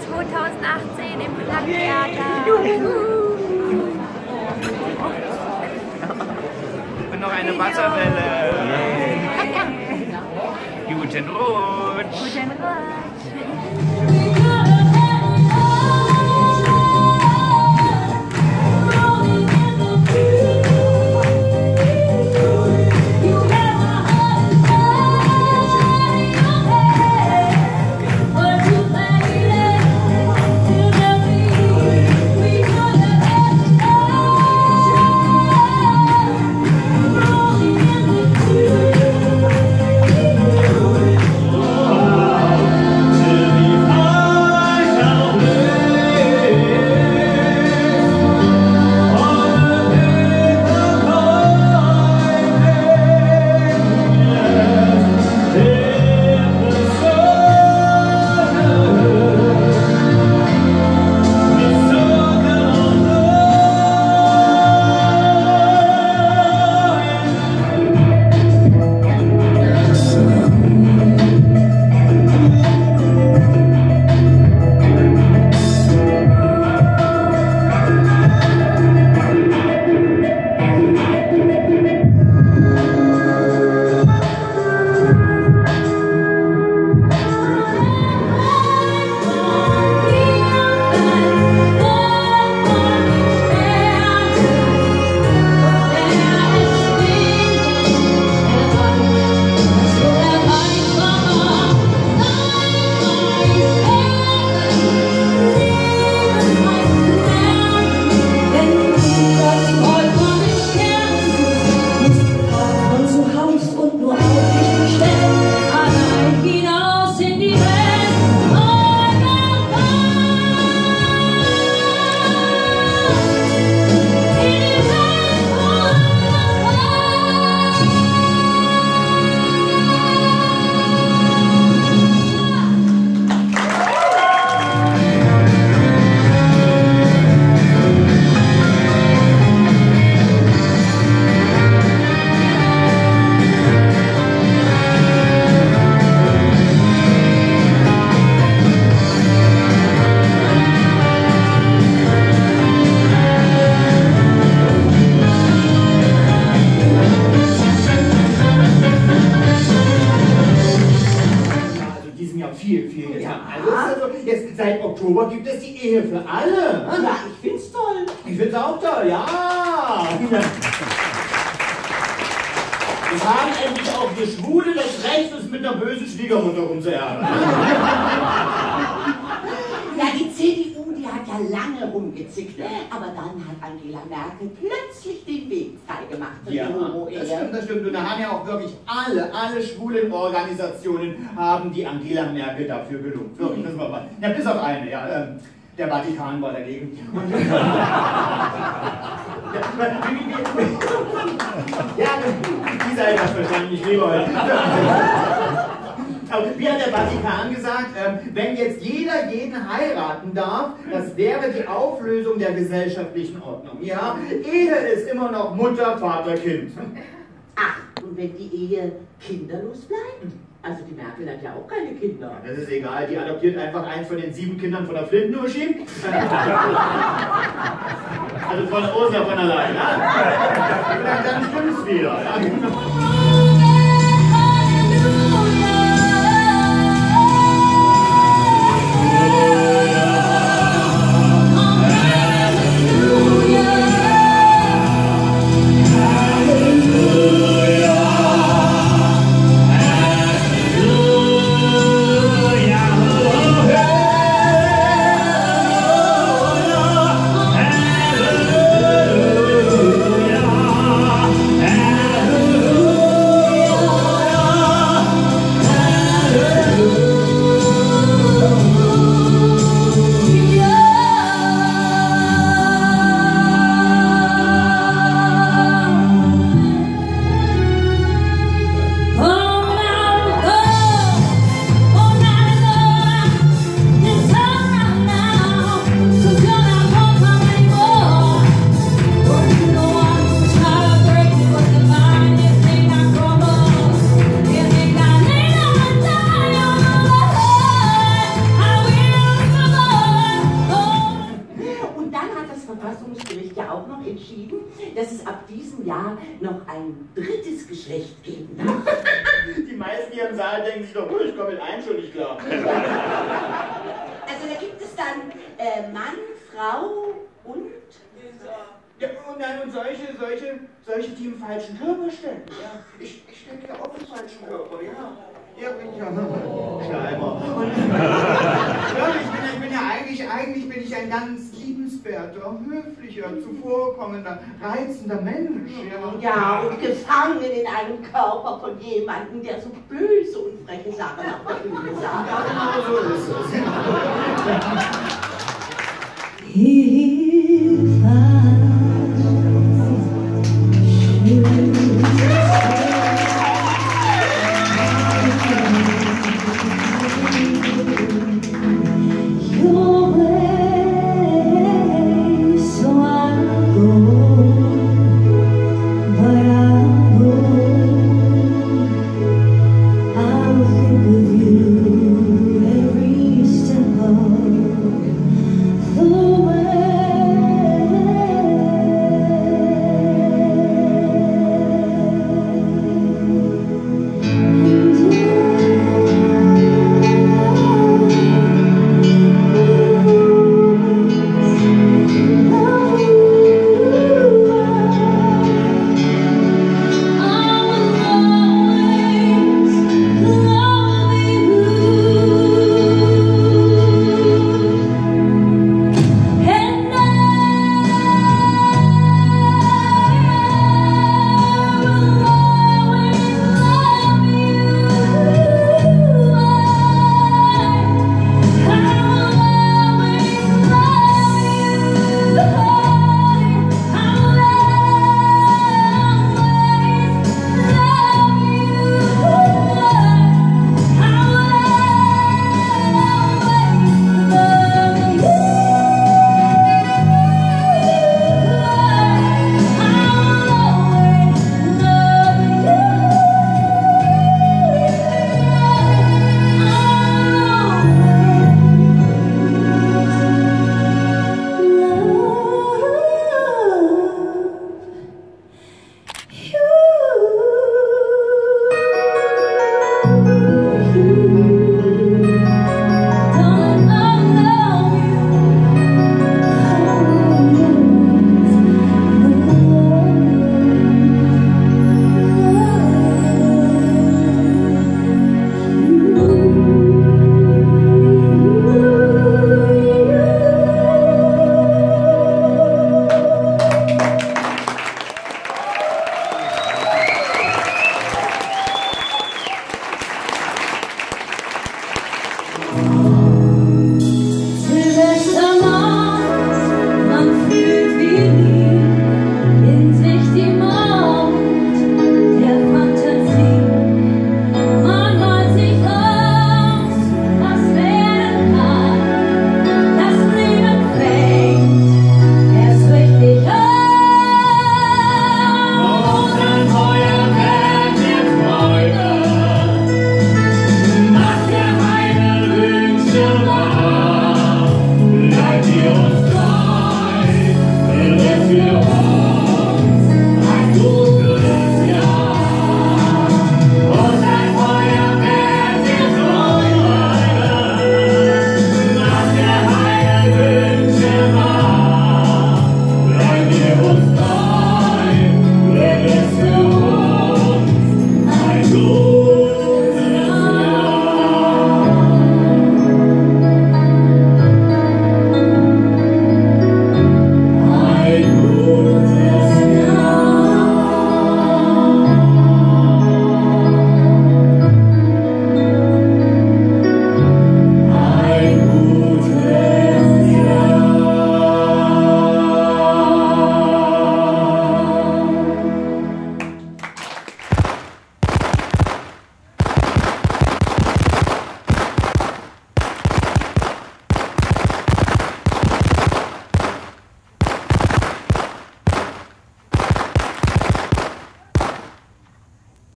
2018 im Platttheater. Und noch eine Wasserwelle. Guten Rutsch. Guten Rutsch. Gibt es die Ehe für alle. Ja, ich find's toll. Ich find's auch toll, ja. Wir haben endlich auch wir Schwule das Recht, uns mit einer bösen Schwiegermutter rumzuärgern. Ja lange rumgezickt, aber dann hat Angela Merkel plötzlich den Weg freigemacht für Ja, die das Homo-Ehe. stimmt, das stimmt. Und da haben ja auch wirklich alle, alle schwulen Organisationen haben die Angela Merkel dafür gelobt. Wirklich, das war mal. Ja, bis auf eine, ja. ähm, Der Vatikan war dagegen. Ja, wie- wie- wie- ja, die seid das wahrscheinlich, ich liebe euch. Aber wie hat der Vatikan gesagt, ähm, wenn jetzt jeder jeden heiraten darf, das wäre die Auflösung der gesellschaftlichen Ordnung. Ja, Ehe ist immer noch Mutter, Vater, Kind. Ach, und wenn die Ehe kinderlos bleibt? Also die Merkel hat ja auch keine Kinder. Das ist egal, die adoptiert einfach eins von den sieben Kindern von der Flinten-Uschi. Also von Ursula von allein, ja? Dann, dann stimmt's wieder. Ja? Ein drittes Geschlecht geben darf. Die meisten hier im Saal denken sich doch, oh, ich komme mit einem schon nicht klar. Also da gibt es dann äh, Mann, Frau und... Ja, und dann und solche, solche, solche, die im falschen Körper stecken. Ja, ich, ich stecke ja auch im falschen Körper, ja. Ja, bin ja Schleimer. Ja, ich bin, ich bin ja eigentlich, eigentlich bin ich ein ganz liebenswerter, höflicher, zuvorkommender, reizender Mensch. Ja, Ja, und gefangen in einem Körper von jemandem, der so böse und freche Sachen auf der Bühne sagt. genau so ist es. I